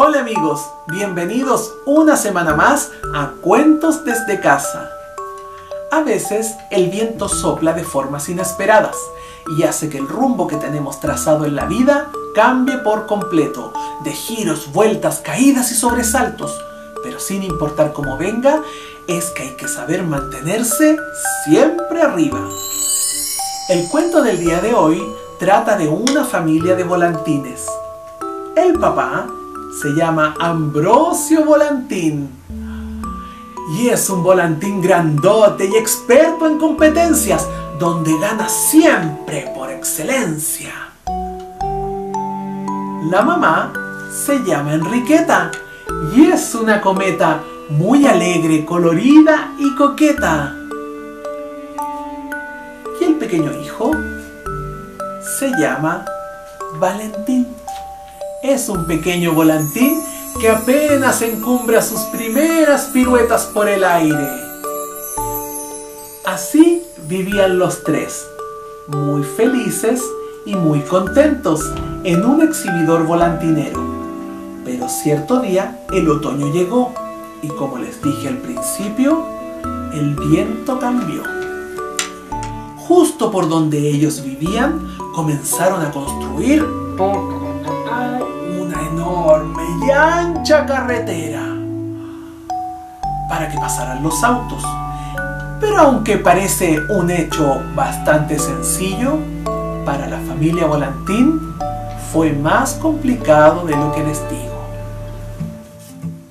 Hola amigos, bienvenidos una semana más a Cuentos desde casa. A veces el viento sopla de formas inesperadas y hace que el rumbo que tenemos trazado en la vida cambie por completo, de giros, vueltas, caídas y sobresaltos. Pero sin importar cómo venga, es que hay que saber mantenerse siempre arriba. El cuento del día de hoy trata de una familia de volantines. El papá se llama Ambrosio Volantín. Y es un volantín grandote y experto en competencias, donde gana siempre por excelencia. La mamá se llama Enriqueta y es una cometa muy alegre, colorida y coqueta. Y el pequeño hijo se llama Valentín. Es un pequeño volantín que apenas encumbra sus primeras piruetas por el aire. Así vivían los tres, muy felices y muy contentos en un exhibidor volantinero. Pero cierto día el otoño llegó y como les dije al principio, el viento cambió. Justo por donde ellos vivían, comenzaron a construir y ancha carretera para que pasaran los autos. Pero aunque parece un hecho bastante sencillo, para la familia Volantín fue más complicado de lo que les digo.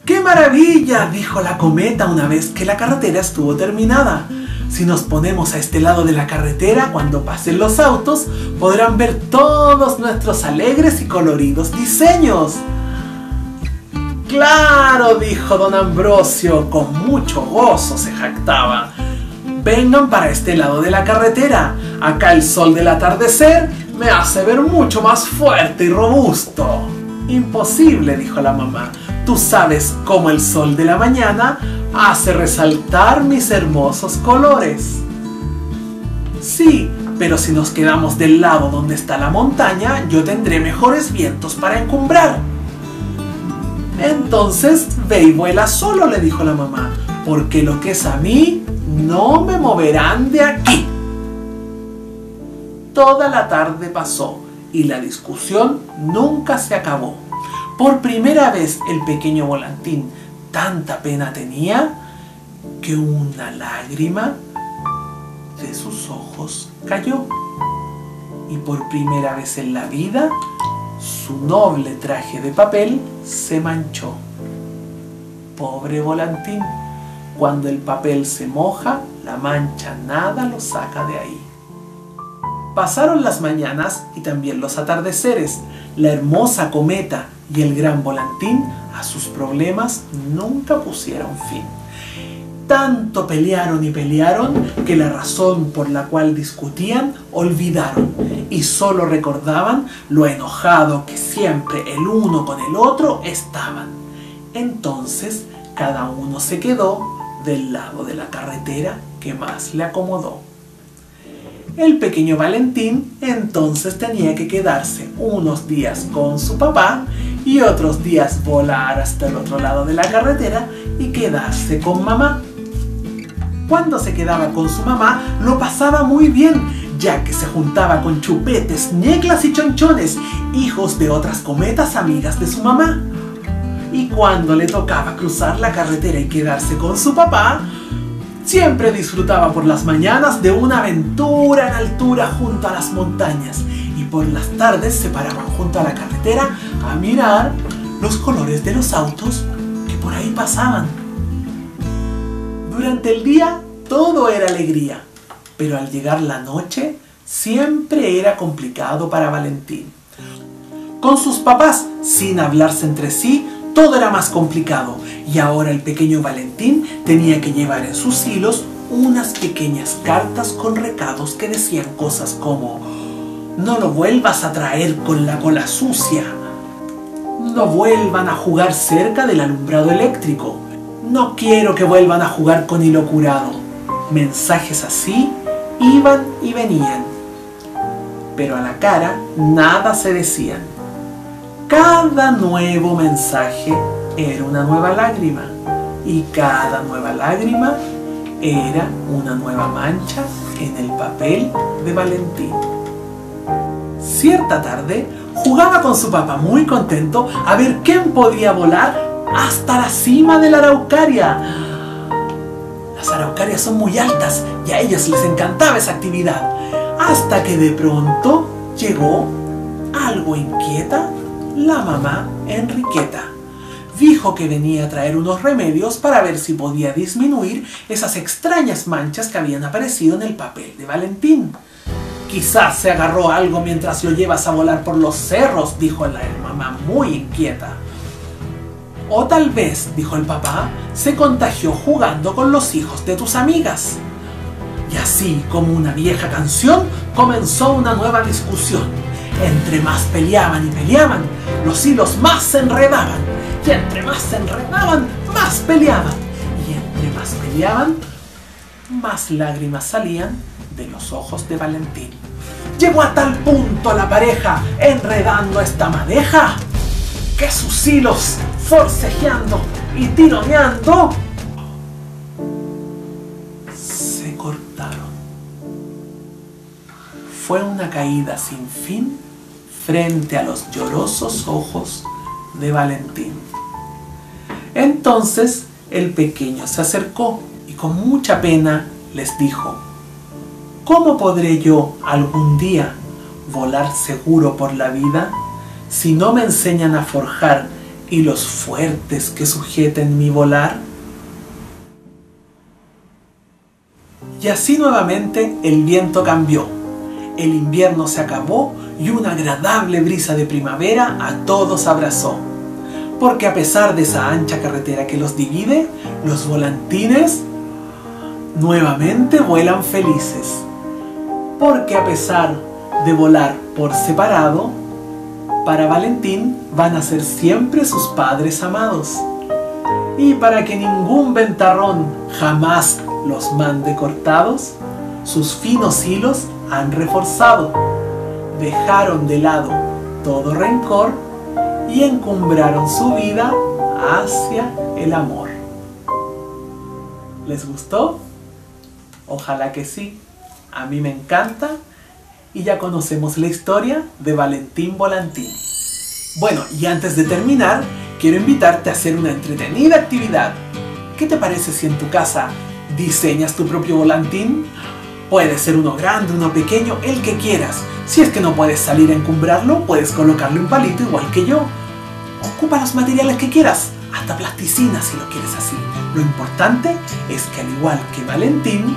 ¡Qué maravilla! dijo la cometa una vez que la carretera estuvo terminada. Si nos ponemos a este lado de la carretera, cuando pasen los autos, podrán ver todos nuestros alegres y coloridos diseños. Claro, dijo don Ambrosio, con mucho gozo se jactaba. Vengan para este lado de la carretera. Acá el sol del atardecer me hace ver mucho más fuerte y robusto. Imposible, dijo la mamá. Tú sabes cómo el sol de la mañana hace resaltar mis hermosos colores. Sí, pero si nos quedamos del lado donde está la montaña, yo tendré mejores vientos para encumbrar. Entonces ve y vuela solo, le dijo la mamá, porque lo que es a mí no me moverán de aquí. Toda la tarde pasó y la discusión nunca se acabó. Por primera vez el pequeño volantín tanta pena tenía que una lágrima de sus ojos cayó. Y por primera vez en la vida, su noble traje de papel se manchó. Pobre volantín, cuando el papel se moja, la mancha nada lo saca de ahí. Pasaron las mañanas y también los atardeceres. La hermosa cometa y el gran volantín a sus problemas nunca pusieron fin. Tanto pelearon y pelearon que la razón por la cual discutían olvidaron y solo recordaban lo enojado que siempre el uno con el otro estaban. Entonces cada uno se quedó del lado de la carretera que más le acomodó. El pequeño Valentín entonces tenía que quedarse unos días con su papá y otros días volar hasta el otro lado de la carretera y quedarse con mamá. Cuando se quedaba con su mamá lo pasaba muy bien, ya que se juntaba con chupetes, ñeclas y chonchones, hijos de otras cometas amigas de su mamá. Y cuando le tocaba cruzar la carretera y quedarse con su papá, siempre disfrutaba por las mañanas de una aventura en altura junto a las montañas y por las tardes se paraban junto a la carretera a mirar los colores de los autos que por ahí pasaban. Durante el día todo era alegría, pero al llegar la noche siempre era complicado para Valentín. Con sus papás, sin hablarse entre sí, todo era más complicado y ahora el pequeño Valentín tenía que llevar en sus hilos unas pequeñas cartas con recados que decían cosas como no lo vuelvas a traer con la cola sucia, no vuelvan a jugar cerca del alumbrado eléctrico, no quiero que vuelvan a jugar con hilo curado. Mensajes así iban y venían, pero a la cara nada se decían. Cada nuevo mensaje era una nueva lágrima y cada nueva lágrima era una nueva mancha en el papel de Valentín. Cierta tarde jugaba con su papá muy contento a ver quién podía volar hasta la cima de la araucaria. Las araucarias son muy altas y a ellos les encantaba esa actividad. Hasta que de pronto llegó, algo inquieta, la mamá Enriqueta. Dijo que venía a traer unos remedios para ver si podía disminuir esas extrañas manchas que habían aparecido en el papel de Valentín. Quizás se agarró algo mientras lo llevas a volar por los cerros, dijo la mamá muy inquieta. O tal vez, dijo el papá, se contagió jugando con los hijos de tus amigas. Y así, como una vieja canción, comenzó una nueva discusión. Entre más peleaban y peleaban, los hilos más se enredaban. Y entre más se enredaban, más peleaban. Y entre más peleaban, más lágrimas salían de los ojos de Valentín. Llegó a tal punto la pareja enredando esta madeja que sus hilos forcejeando y tironeando se cortaron. Fue una caída sin fin frente a los llorosos ojos de Valentín. Entonces el pequeño se acercó y con mucha pena les dijo, ¿cómo podré yo algún día volar seguro por la vida si no me enseñan a forjar hilos fuertes que sujeten mi volar? Y así nuevamente el viento cambió, el invierno se acabó y una agradable brisa de primavera a todos abrazó. Porque a pesar de esa ancha carretera que los divide, los volantines nuevamente vuelan felices. Porque a pesar de volar por separado, para Valentín van a ser siempre sus padres amados. Y para que ningún ventarrón jamás los mande cortados, sus finos hilos han reforzado. Dejaron de lado todo rencor y encumbraron su vida hacia el amor. ¿Les gustó? Ojalá que sí. A mí me encanta y ya conocemos la historia de Valentín Volantín. Bueno, y antes de terminar, quiero invitarte a hacer una entretenida actividad. ¿Qué te parece si en tu casa diseñas tu propio volantín? Puede ser uno grande, uno pequeño, el que quieras. Si es que no puedes salir a encumbrarlo, puedes colocarle un palito igual que yo. Ocupa los materiales que quieras, hasta plasticina si lo quieres así. Lo importante es que al igual que Valentín,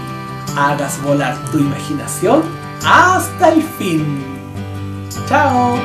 hagas volar tu imaginación hasta el fin. ¡Chao!